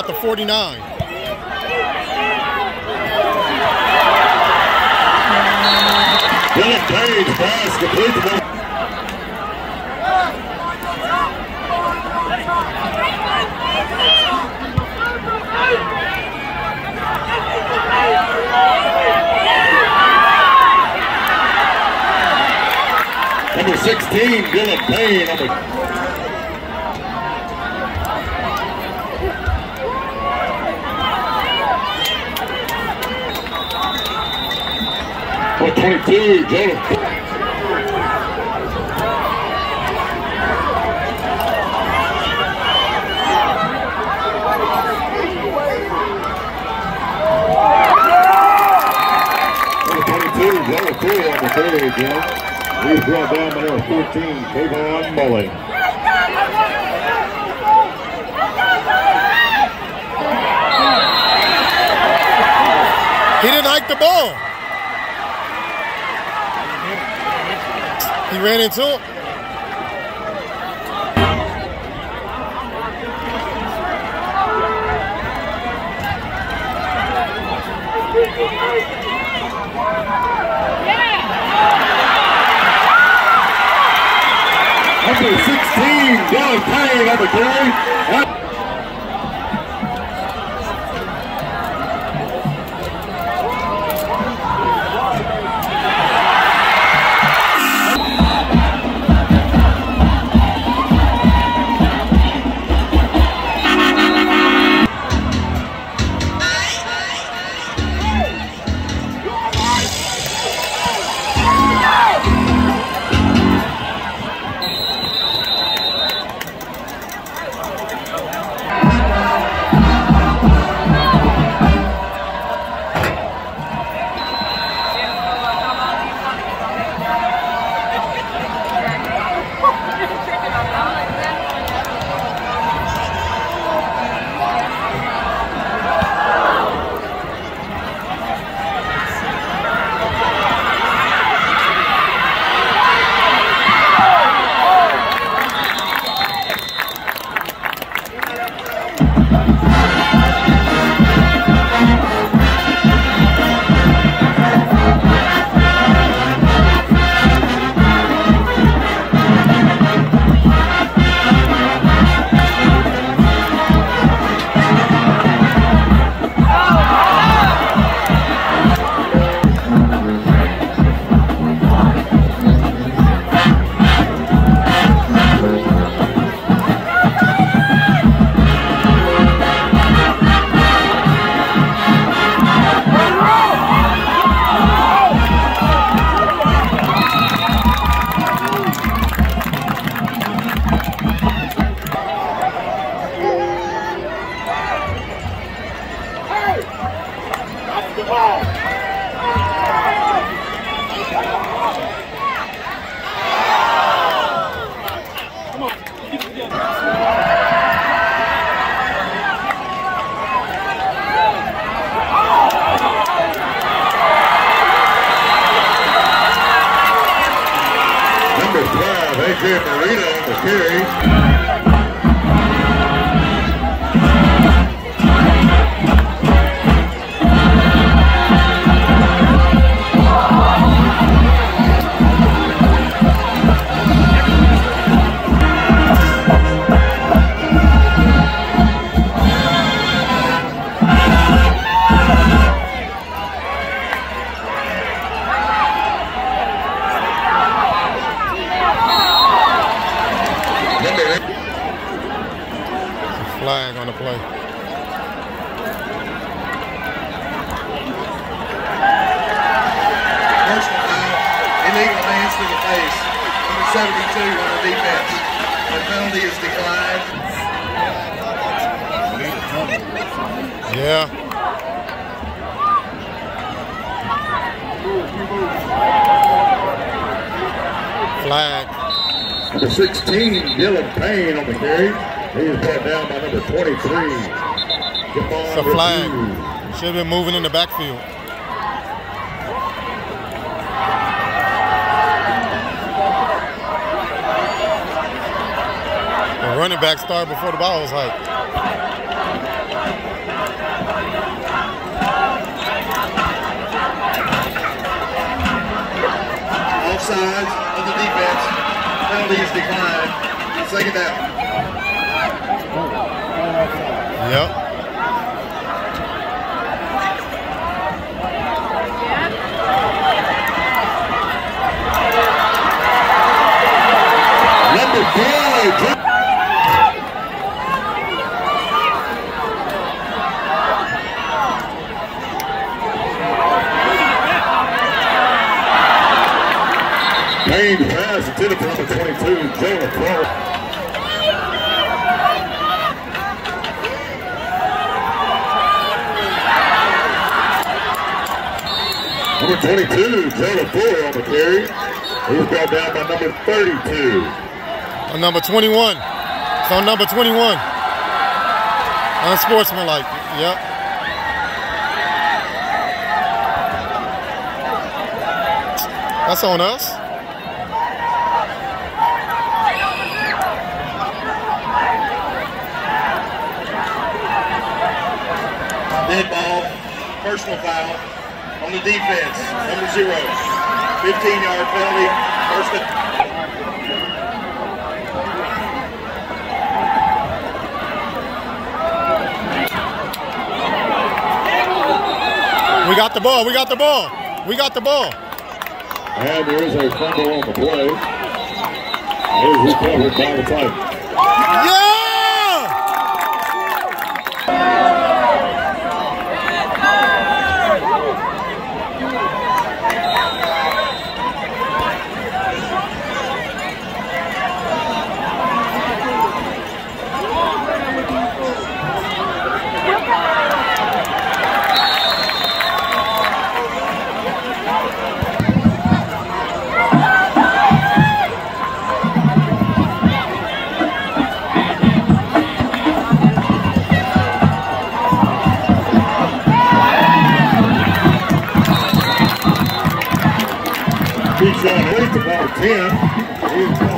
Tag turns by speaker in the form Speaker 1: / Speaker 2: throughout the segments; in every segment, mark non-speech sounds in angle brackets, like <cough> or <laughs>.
Speaker 1: about the 49.
Speaker 2: With 22, Jalen. on the third again. He's brought down by number 14, Kayvon Mullen.
Speaker 1: He didn't like the ball. ran into him.
Speaker 2: Number 16, Dylan Payne on the.
Speaker 1: Flag.
Speaker 3: Number
Speaker 2: 16, Dylan Payne on the carry. He is brought down by number 23.
Speaker 1: It's a flag. Should have been moving in the backfield. The running back started before the ball was hiked.
Speaker 3: Sides of the defense. Penalty is declined. Second down.
Speaker 1: Yep.
Speaker 2: Number Payne for number 22, Jonah Clark. Number 22, Jonah Fuller on the carry. He's brought down by number 32.
Speaker 1: On number 21. It's on number 21. Unsportsmanlike. Yep. That's on us.
Speaker 3: Dead ball. Personal foul on the defense. Number zero. 15 yard penalty. First and
Speaker 1: We got the ball. We got the ball. We got the ball.
Speaker 2: And there is a fumble on the play. It is recovered by the Titans.
Speaker 1: Yeah.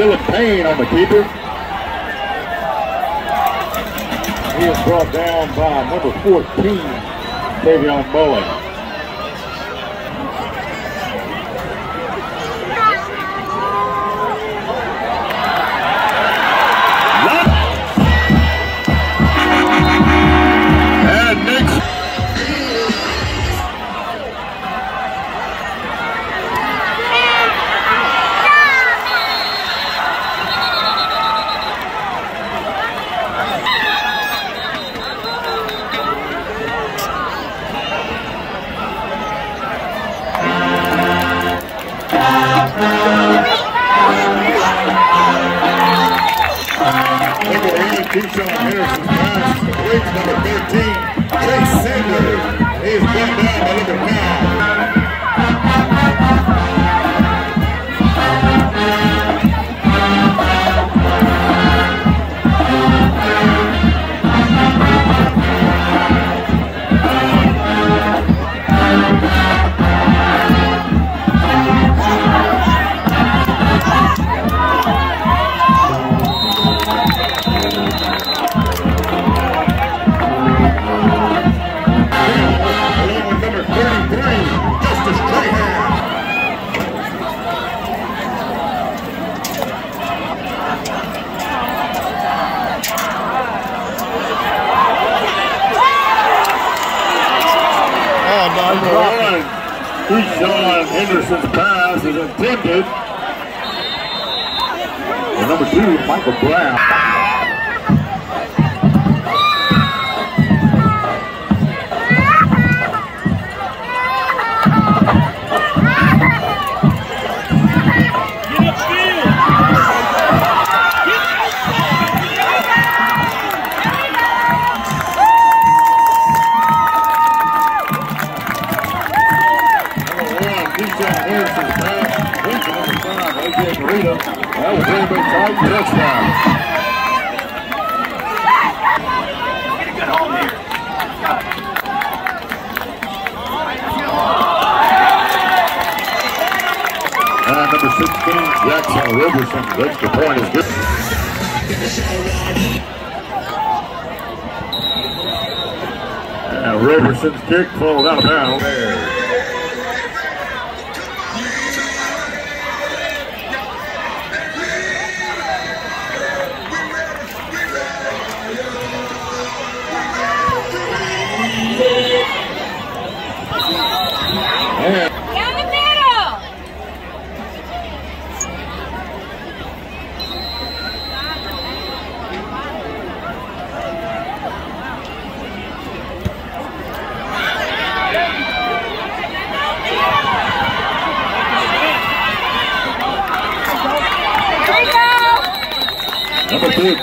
Speaker 2: Dylan Payne on the keeper. He is brought down by number 14, Davion Bowen.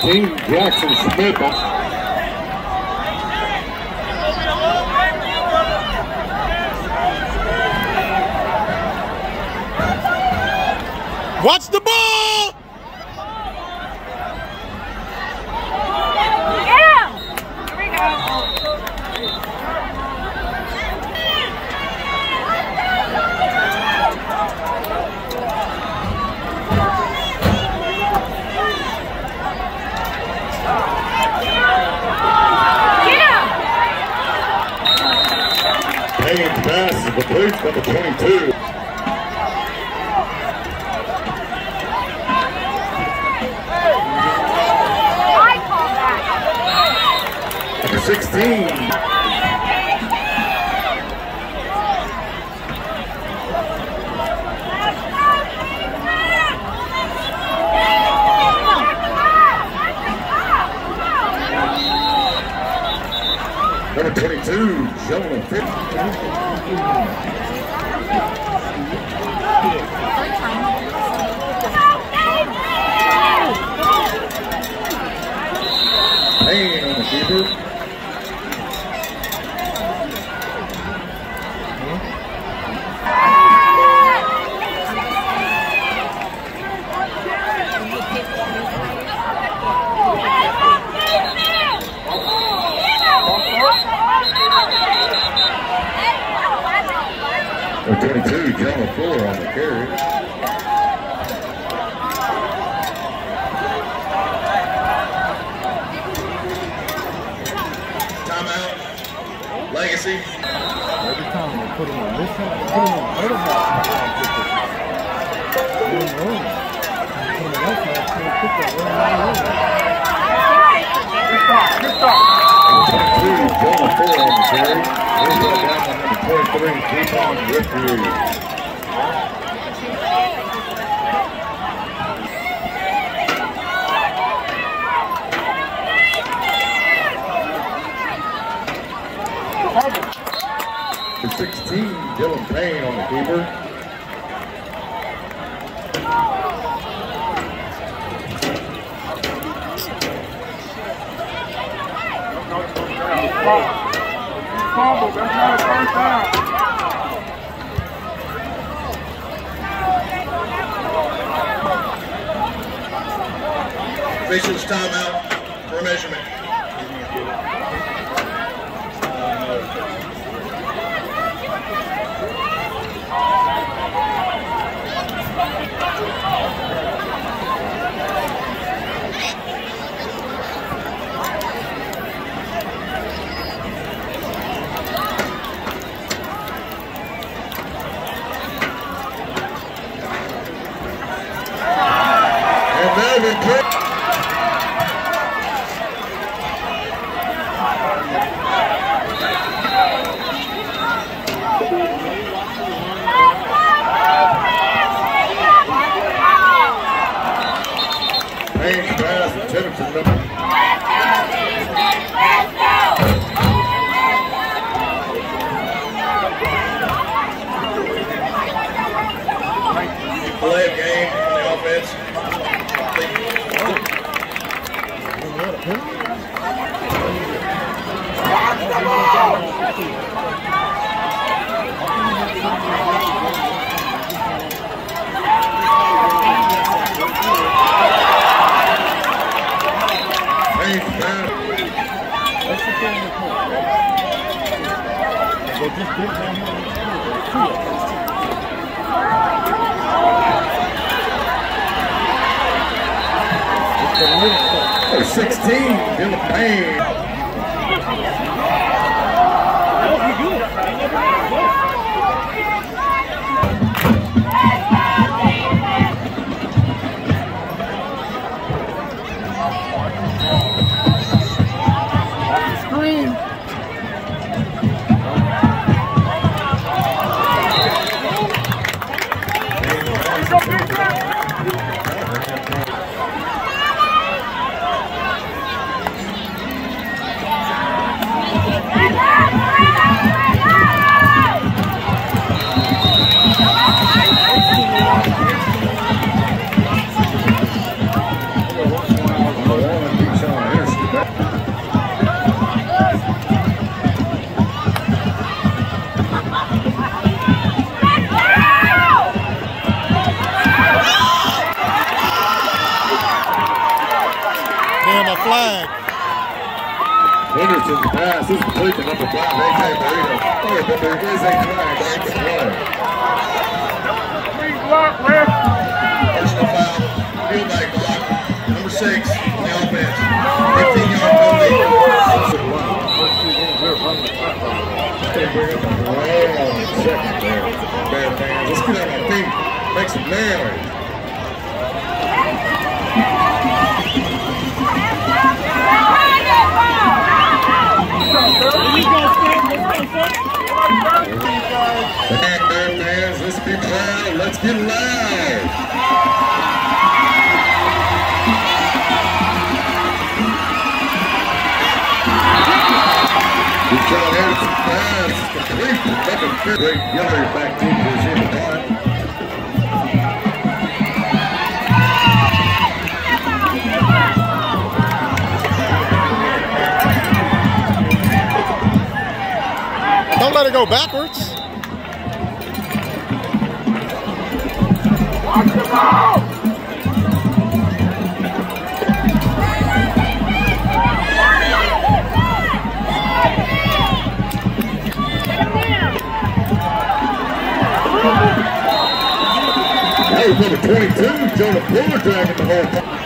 Speaker 2: Team Jackson
Speaker 4: Smickle. place,
Speaker 2: number 22. Number 16. Number 22, Jonah Pitt. Thank you. Fuller on the carry.
Speaker 3: Legacy.
Speaker 5: Every time we put him on this side, put him on the other one. Good start. Good start. On
Speaker 2: on on Dylan Payne on the keeper.
Speaker 6: Fumble, that's not a first down.
Speaker 3: Officials timeout for measurement.
Speaker 2: Melvin
Speaker 5: King. There's two of them. It's the little stuff.
Speaker 2: Number 16, Dylan Payne. Great Giller back in for his in punt.
Speaker 1: Don't let it go backwards.
Speaker 2: That was number 22, Jonah Fuller dragging the whole time.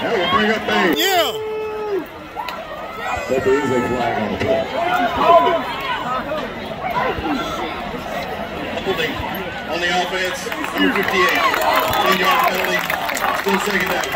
Speaker 2: That will bring up Yeah. That is a flag on the.
Speaker 3: On the offense, number 58. 10 yard penalty, still second down.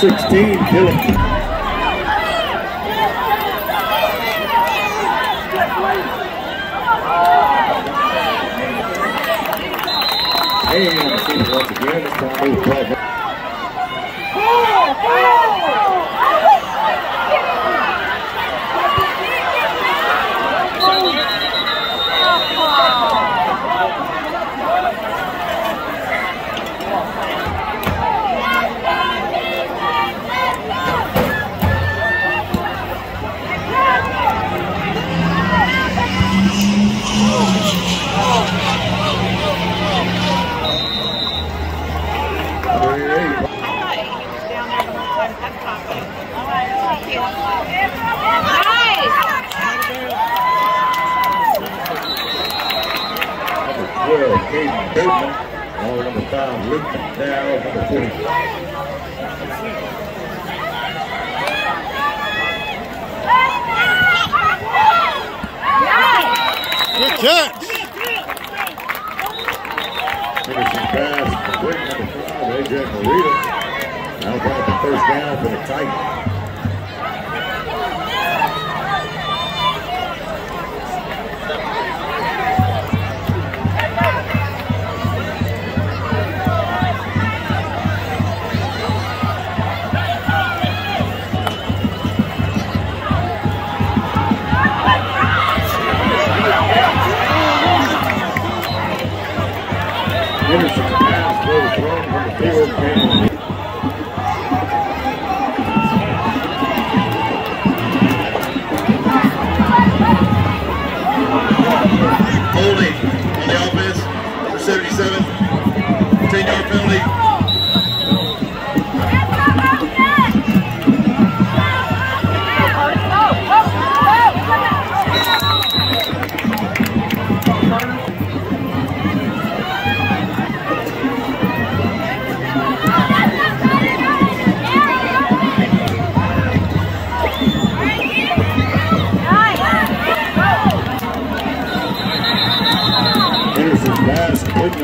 Speaker 2: Sixteen, Gillum. And see once again,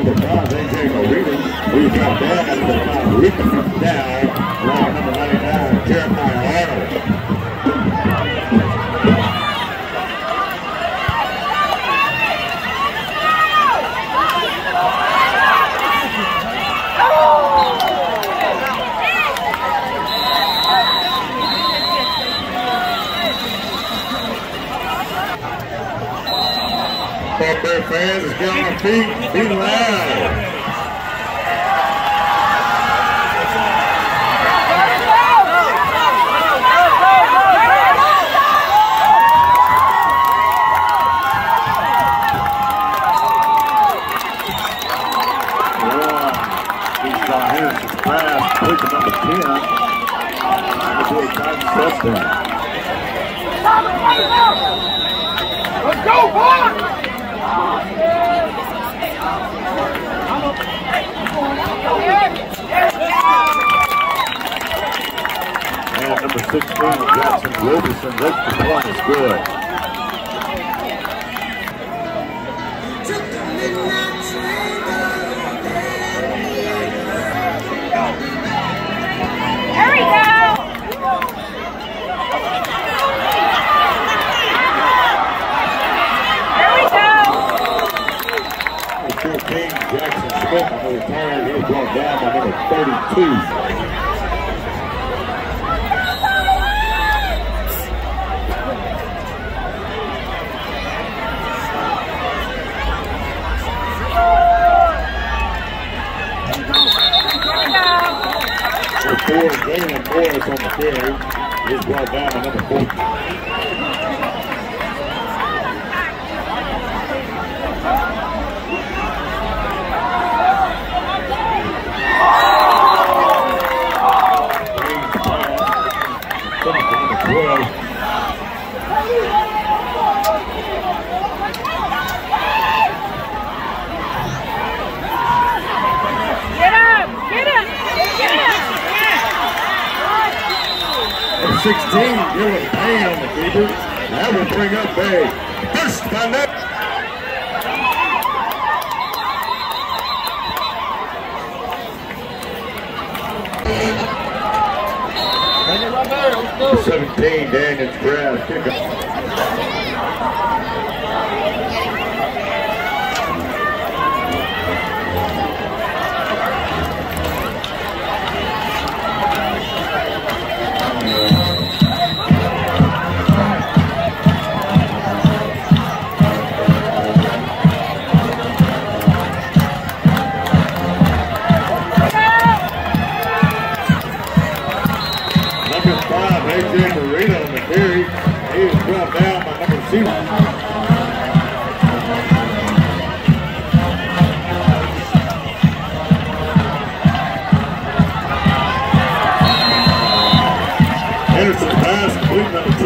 Speaker 2: number five, AJ Marita. We've got down at number five, Rico down, line number 99, Jeremiah Arnold. Fans, let's get on our feet, be loud. Esau Henderson's pass, quick to number 10. Number 8, Titan touchdown.
Speaker 6: Let's go, boy!
Speaker 2: And number 16, Jackson Roberson, that's the point is good.
Speaker 4: There we go. There we go.
Speaker 2: Number 14, Jackson Smith on the return. He brought down by number 32. On the carry. He was brought down by number 14. 16, Dylan Payne on the keeper. That will bring up a first by. 17, Daniels Brown, kickoff.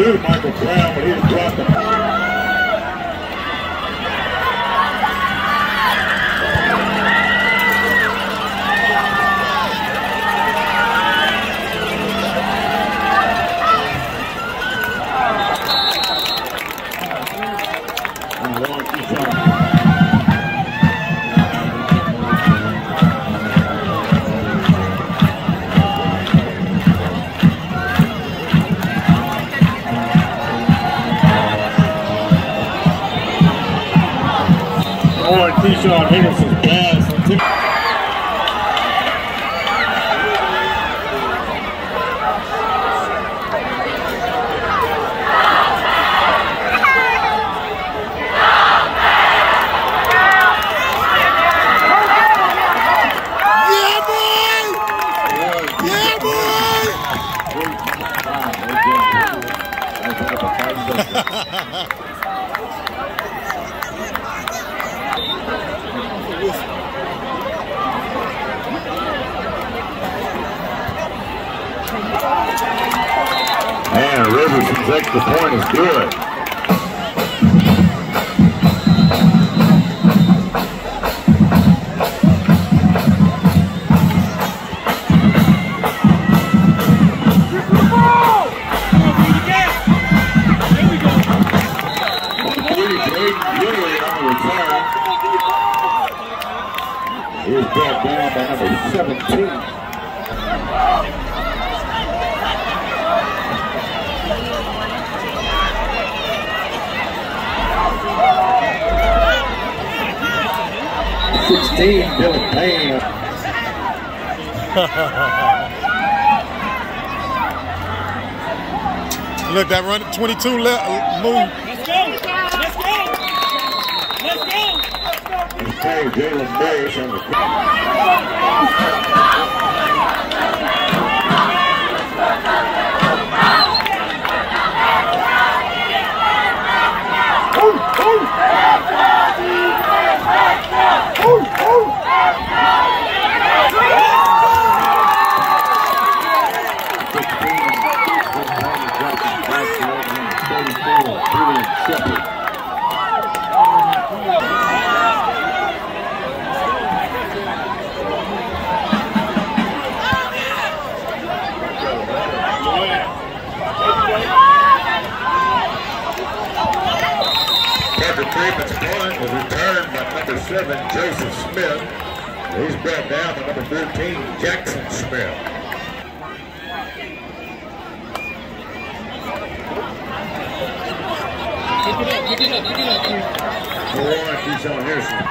Speaker 2: Complete Michael Brown, but he is dropped. 16, Billy <laughs> Payne.
Speaker 1: Look, that run 22 left uh, move.
Speaker 7: Let's go! Let's go! Let's go!
Speaker 2: Let's go! Jalen Bay. Seven, Joseph Smith. He's brought down by number 14, Jackson Smith.
Speaker 7: Pick it up.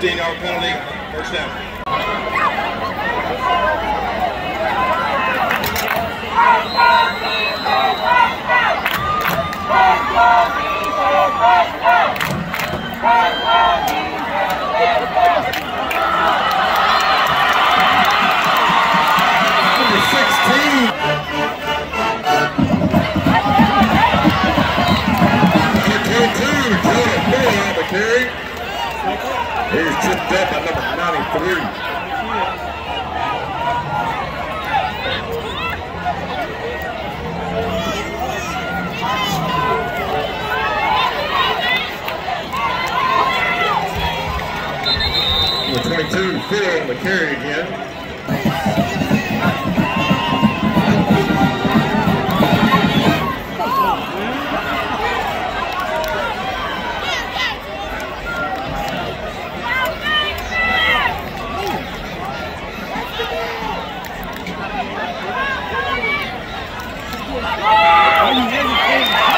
Speaker 3: 15 yard penalty. First down. Number 16. Number 22, Jordan Moore on the carry. He's chipped up by number 93. Number 22, Phil on
Speaker 7: Why you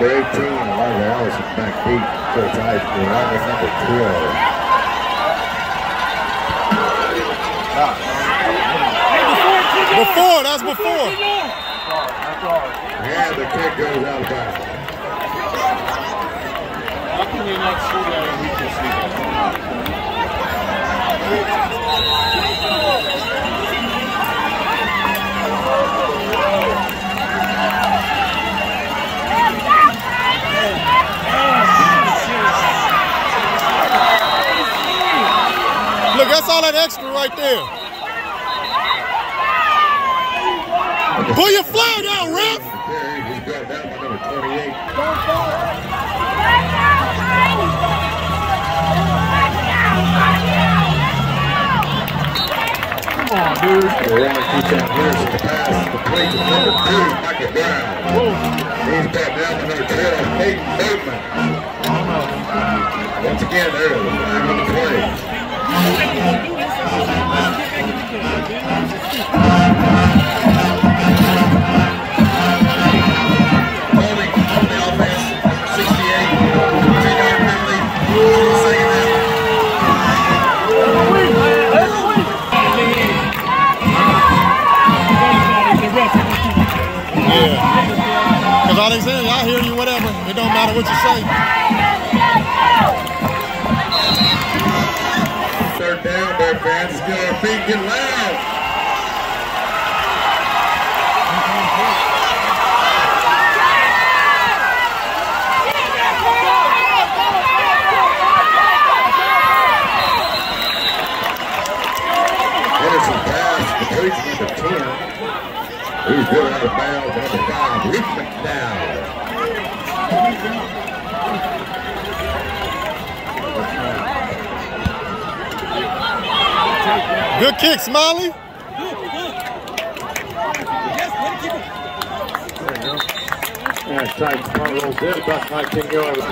Speaker 2: Number 18, Elijah Allison back deep for the tight along with number 12.
Speaker 1: Before, that's before.
Speaker 2: And the kick goes out of bounds.
Speaker 5: How can you not see that and we can see that?
Speaker 1: That's all that extra right there. Pull your flag out, ref.
Speaker 2: Carry, he's brought down by number 28.
Speaker 5: Come on, dude.
Speaker 2: To Brown. He's brought down by number 12, Peyton Boatman. Once again, play.
Speaker 1: Kick, Smiley.
Speaker 2: Yeah, tight front roll good, about 19 yards.
Speaker 7: Look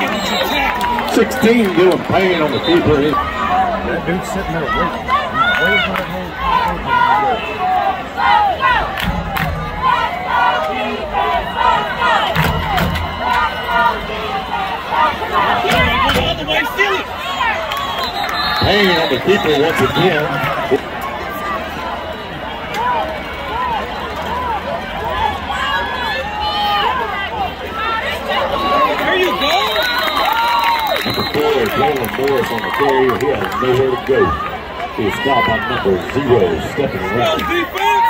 Speaker 7: at what you tackle.
Speaker 2: 16 Dylan Payne on the keeper.
Speaker 5: Dude's sitting there waiting. He's waiting for
Speaker 7: the
Speaker 2: keeper once again. Morris on the carrier. He has nowhere to go. He stop on number zero, stepping around.
Speaker 7: Defense!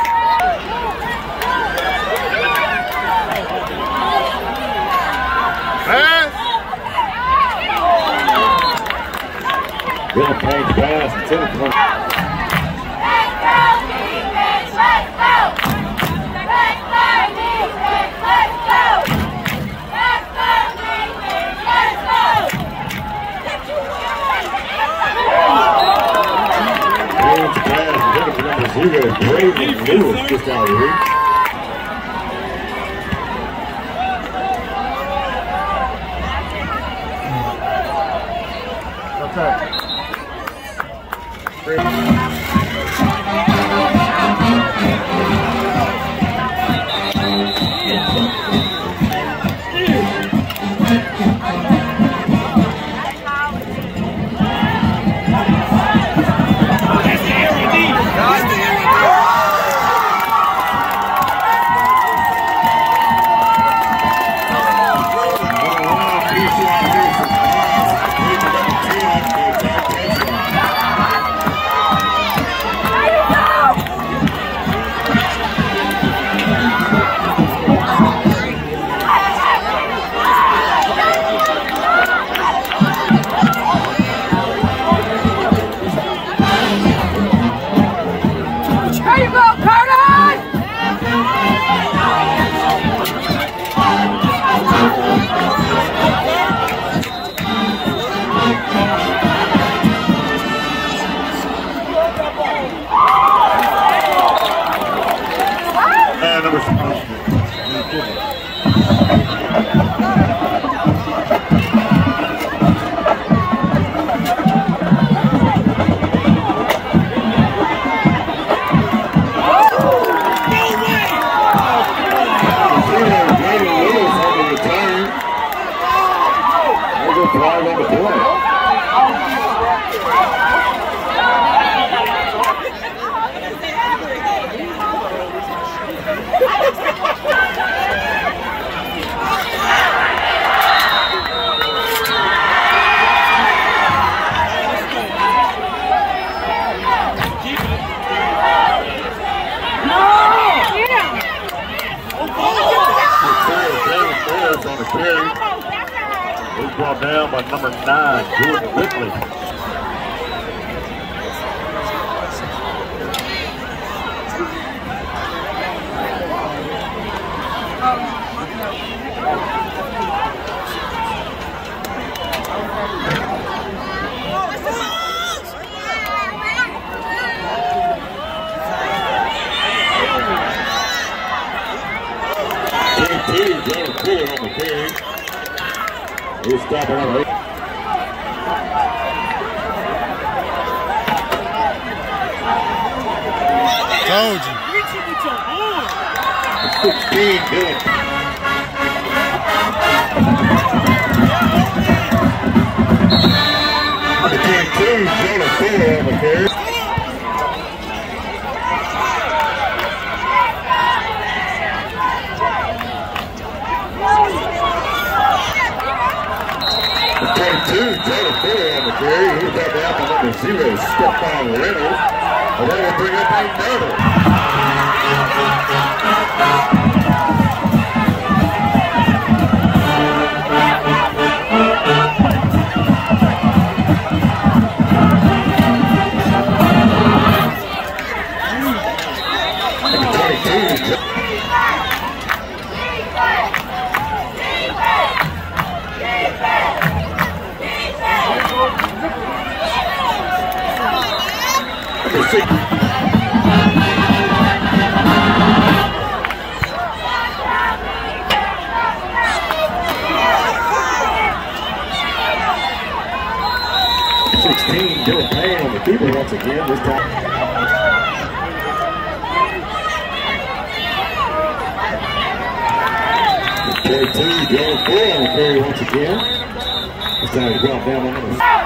Speaker 6: Pass!
Speaker 2: Well, pass, pass, and for number zero, Braden Lewis, just out of reach. T, Jalen Ford on the carry. He's stopping on eight.
Speaker 1: Told you.
Speaker 2: 16, Dylan. Number 22, Jalen Ford on the carry. Number 22, Jalen Ford on the carry. He's got zero, Stephon Reynolds. And that will bring up a Myrtle. Sixteen, Dylan Payne the keeper once again. This time. Forty-two, Dylan Ford on the carry once again. This time he's brought down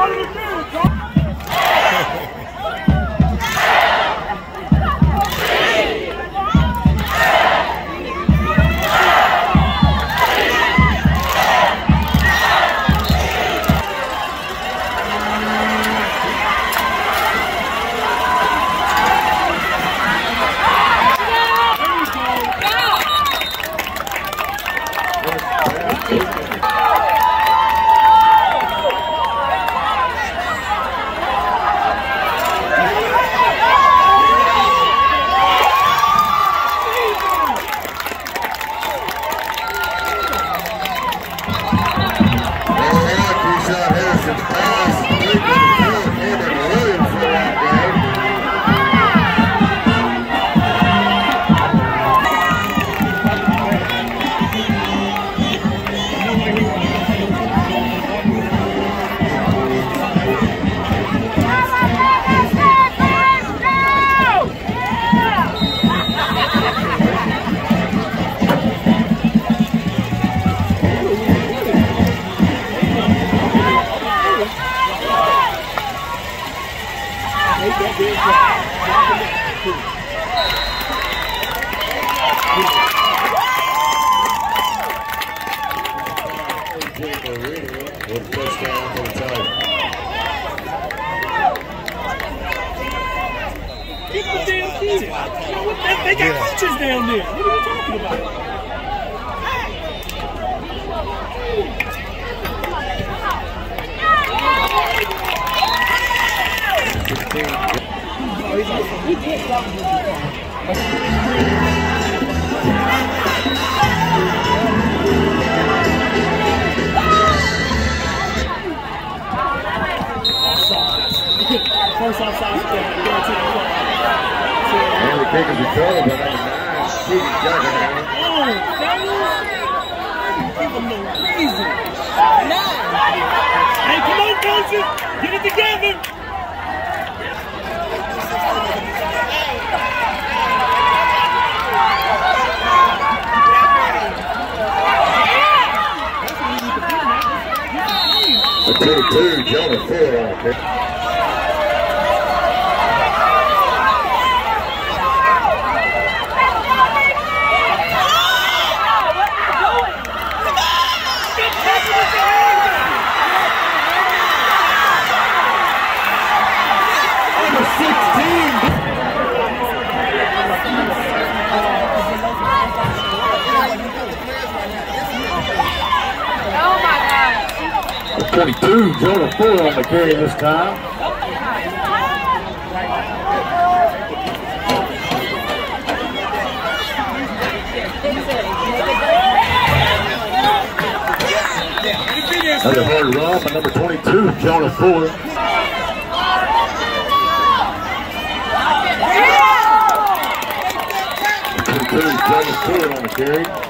Speaker 2: Keyshawn
Speaker 7: First yeah, guaranteed. Get it together.
Speaker 2: The 22, Jonah Ford on the 22. Jonah Fuller on the carry this time. Another hard run by number 22, Jonah Fuller. Jonah Fuller on the carry.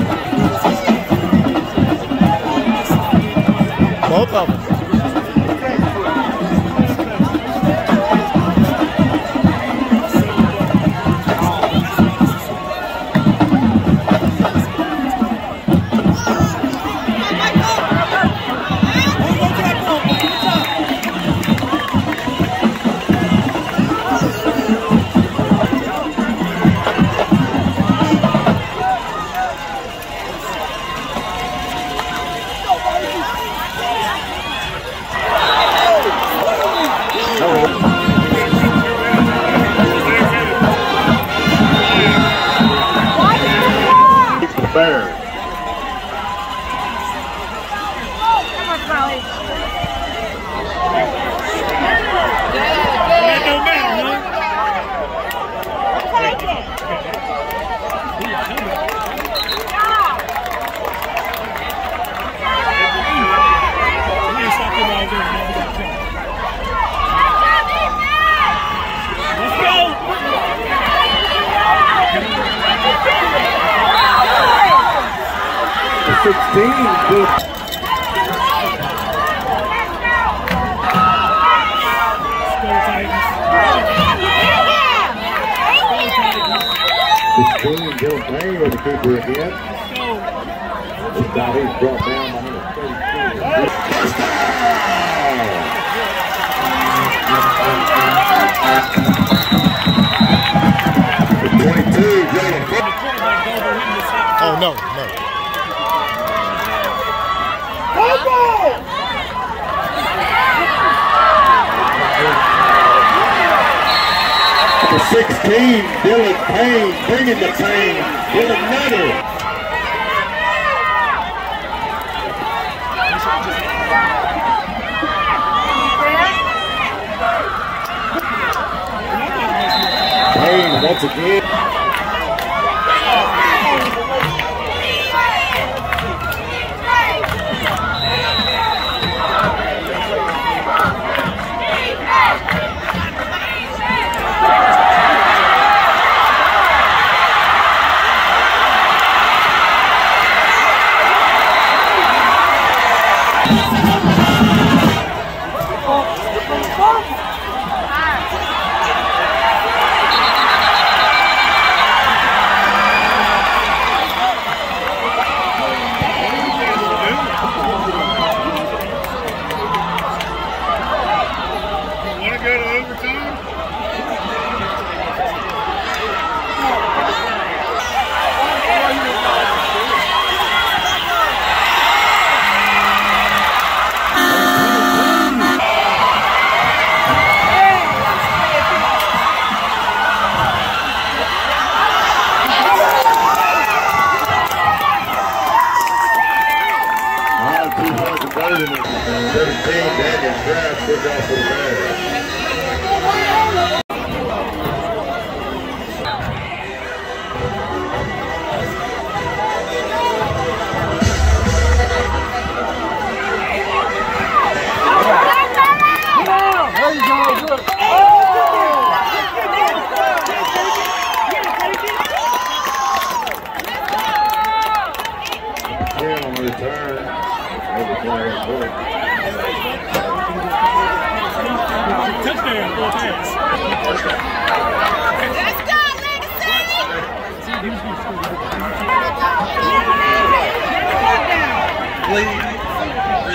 Speaker 7: both of them.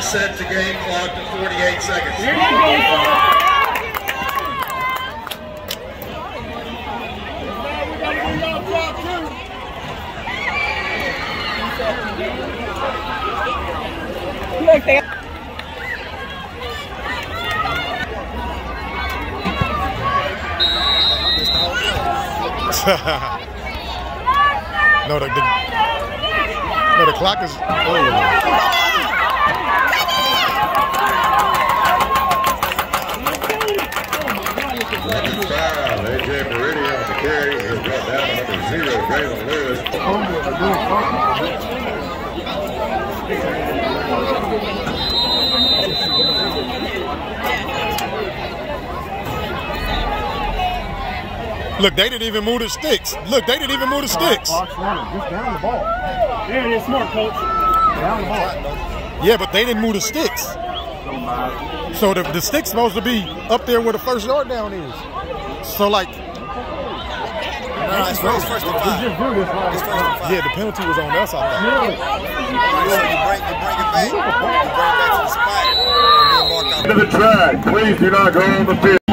Speaker 8: Set
Speaker 9: the
Speaker 3: game clock to 48 seconds.
Speaker 7: Look, they <laughs>
Speaker 1: no, the, the, no, the clock is. Oh. Look, they didn't even move the sticks. Look, they didn't even move the sticks.
Speaker 5: Clock's running. Just down the ball.
Speaker 7: There it is, smart coach.
Speaker 5: Down the ball.
Speaker 1: Yeah, but they didn't move the sticks. So the, the stick's supposed to be up there where the first yard down is. So like,
Speaker 10: No, it's first, first and five.
Speaker 5: just do this right.
Speaker 10: It's first and five.
Speaker 1: yeah, the penalty was on us. I thought.
Speaker 5: Really?
Speaker 10: So you bring, you bring it back. You bring it back to the spot. And then mark out.
Speaker 2: To the track. Please do not go on the field.